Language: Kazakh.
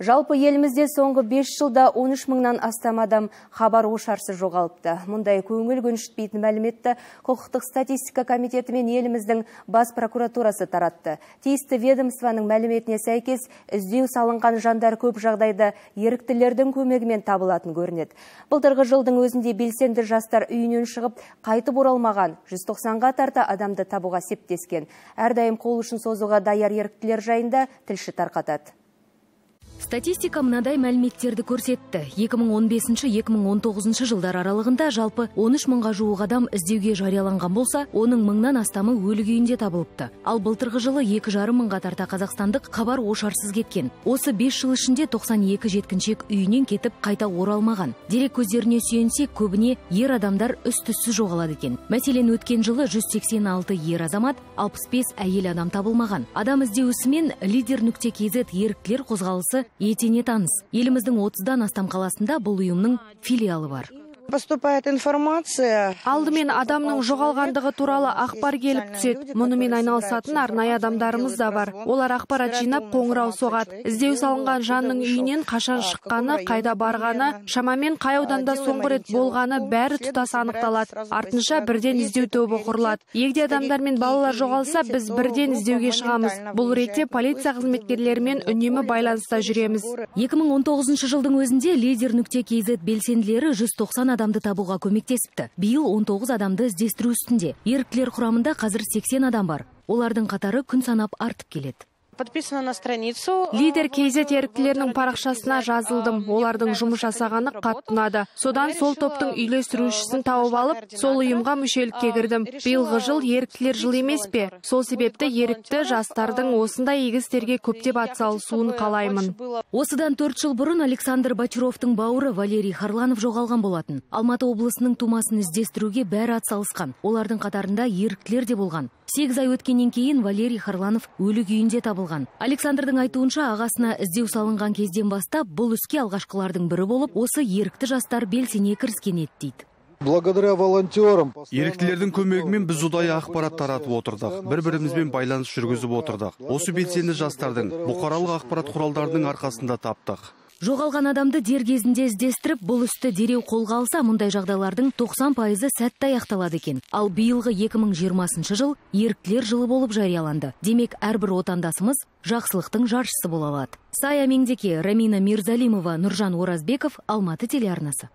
Жалпы елімізде соңғы 5 жылда 13 мыңнан астам адам хабар ошарсыз жоғалыпты. Мұндай көңіл көншітпейтін мәліметті құқықтық статистика комитеті мен еліміздің бас прокуратурасы таратты. Тиісті ведомствоның мәліметіне сәйкес іздеу салынған жандар көп жағдайда еріктілердің көмегімен табылатын көрінеді. Былтырғы жылдың өзінде белсенді жастар үйінен шығып, қайтып оралмаған 190-ға тарта адамды табуға септескен. Әрдайым қол ұшын созуға даяр еріктілер жайында тілші тарқатады. Статистика мынадай мәліметтерді көрсетті. 2015-2019 жылдар аралығында жалпы 13 мыңға жуық адам іздеуге жарияланған болса, оның мыңнан астамы өлі күйінде табылыпты. Ал былтырғы жылы 2,5 мыңға тарта қазақстандық хабар ошарсыз кеткен. Осы 5 жыл ішінде 92 жеткіншек үйінен кетіп қайта оралмаған. Дерек көздеріне сүйенсек, көбіне ер адамдар үсті-түссіз жоғалады екен. Мәселен, өткен жылы 186 ер азамат, 65 әйел адам табылмаған. Адам іздеуісімен лидер нүкте kz еріктілер қозғалысы етене таныс. Еліміздің отыздан астам қаласында бұл ұйымның филиалы бар. Поступает информация. Алдымен адамның жоғалғандығы туралы ақпар келіп түседі. мұнымен айналысатын арнайы адамдарымыз да бар. олар ақпарат жинап қоңырау соғады. іздеу салынған жанның үйінен қашан шыққаны қайда барғаны шамамен қай ауданда соңғы рет болғаны бәрі тұтас анықталады. артынша бірден іздеу тобы құрылады. егде адамдар мен балалар жоғалса біз бірден іздеуге шығамыз. бұл ретте полиция қызметкерлерімен үнемі байланыста жүреміз. 2019 жылдың өзінде лидер нүкте kz белсенділері 190 адамды табуға көмектесіпті. Биыл 19 адамды іздестіру үстінде. Еріктілер құрамында қазір 80 адам бар. Олардың қатары күн санап артып келеді. Подписана на страницу лидер kz еріктілерінің парақшасына жазылдым. олардың жұмыс жасағаны қатты ұнады содан сол топтың үйлестірушісін тауып алып сол ұйымға мүшелікке кірдім. биылғы жыл еріктілер жылы емес пе? сол себепті ерікті жастардың осындай игі істерге көптеп атсалысуын қалаймын. осыдан төрт жыл бұрын александр бочаровтың бауыры валерий харланов жоғалған болатын. Алматы облысының тумасын іздестіруге бәрі атсалысқан. Олардың қатарында еріктілер де болған. Сегіз ай өткеннен кейін валерий харланов өлі күйінде табылған. Александрдың айтуынша ағасына іздеу салынған кезден бастап бұл іске алғашқылардың бірі болып осы ерікті жастар белсене кіріскен еді дейді. Благодаря волонтерам еріктілердің көмегімен біз ұдайы ақпарат таратып отырдық бір бірімізбен байланыс жүргізіп отырдық. Осы белсенді жастардың бұқаралық ақпарат құралдарының арқасында таптық. Жоғалған адамды дер кезінде іздестіріп бұл істі дереу қолға алса мұндай жағдайлардың 90 пайызы сәтті аяқталады екен. Ал биылғы 2020 жыл еріктілер жылы болып жарияланды. Демек әрбір отандасымыз жақсылықтың жаршысы бола алады. Сая меңдеке рамина мирзалимова нұржан оразбеков алматы телеарнасы.